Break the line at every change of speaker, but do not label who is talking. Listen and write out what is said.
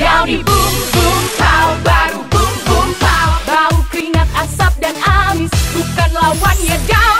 Daun di boom boom pow Baru boom boom pow Bau keringat asap dan amis Bukan lawannya down.